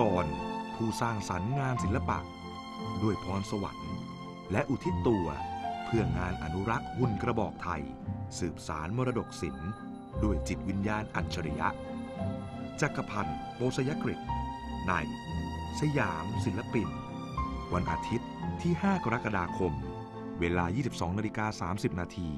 กร ผู้สร้างสรรค์งานศิลปะ ด้วยพรสวรรค์ และอุทิศตัวเพื่องานอนุรักษ์หุ่นกระบอกไทย สืบสารมรดกศิลป์ด้วยจิตวิญญาณอัจฉริยะ จักรพันธ์โปสยกฤษใน สยามศิลปิน วันอาทิตย์ที่ 5 กรกฎาคม เวลา 22นาฬิกา30 นาที